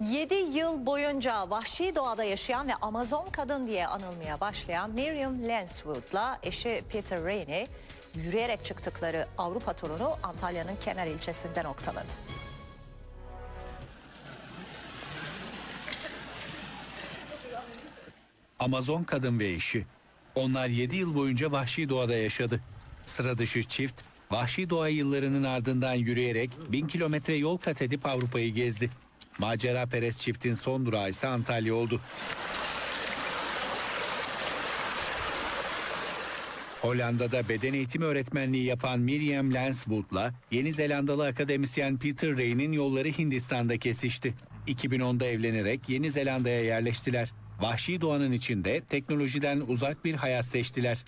7 yıl boyunca vahşi doğada yaşayan ve Amazon kadın diye anılmaya başlayan Miriam Lanswood'la eşi Peter Rainey yürüyerek çıktıkları Avrupa turunu Antalya'nın Kemer ilçesinde noktaladı. Amazon kadın ve eşi. Onlar 7 yıl boyunca vahşi doğada yaşadı. Sıra dışı çift, vahşi doğa yıllarının ardından yürüyerek 1000 kilometre yol kat edip Avrupa'yı gezdi. Macera perest çiftin son durağı ise Antalya oldu. Hollanda'da beden eğitimi öğretmenliği yapan Miriam Lanswood'la Yeni Zelandalı akademisyen Peter Ray'nin yolları Hindistan'da kesişti. 2010'da evlenerek Yeni Zelanda'ya yerleştiler. Vahşi doğanın içinde teknolojiden uzak bir hayat seçtiler.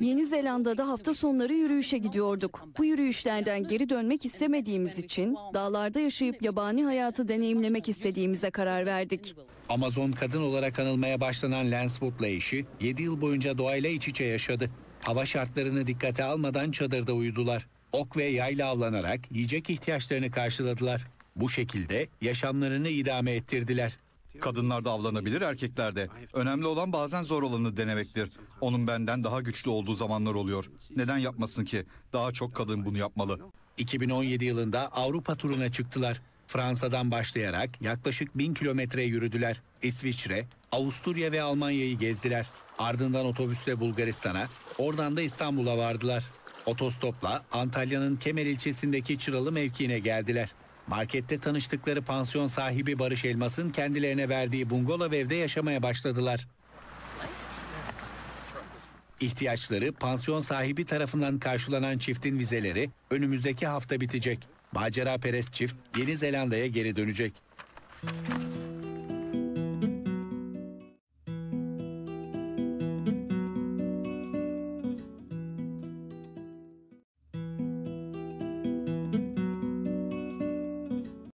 Yeni Zelanda'da hafta sonları yürüyüşe gidiyorduk. Bu yürüyüşlerden geri dönmek istemediğimiz için dağlarda yaşayıp yabani hayatı deneyimlemek istediğimize karar verdik. Amazon kadın olarak anılmaya başlanan Lanswood'la eşi 7 yıl boyunca doğayla iç içe yaşadı. Hava şartlarını dikkate almadan çadırda uyudular. Ok ve yayla avlanarak yiyecek ihtiyaçlarını karşıladılar. Bu şekilde yaşamlarını idame ettirdiler. Kadınlar da avlanabilir, erkekler de. Önemli olan bazen zor olanı denemektir. Onun benden daha güçlü olduğu zamanlar oluyor. Neden yapmasın ki? Daha çok kadın bunu yapmalı. 2017 yılında Avrupa turuna çıktılar. Fransa'dan başlayarak yaklaşık 1000 kilometre yürüdüler. İsviçre, Avusturya ve Almanya'yı gezdiler. Ardından otobüsle Bulgaristan'a, oradan da İstanbul'a vardılar. Otostopla Antalya'nın Kemer ilçesindeki Çıralı mevkiine geldiler. Markette tanıştıkları pansiyon sahibi Barış Elmas'ın kendilerine verdiği bungalov evde yaşamaya başladılar. İhtiyaçları pansiyon sahibi tarafından karşılanan çiftin vizeleri önümüzdeki hafta bitecek. Macera perest çift Yeni Zelanda'ya geri dönecek.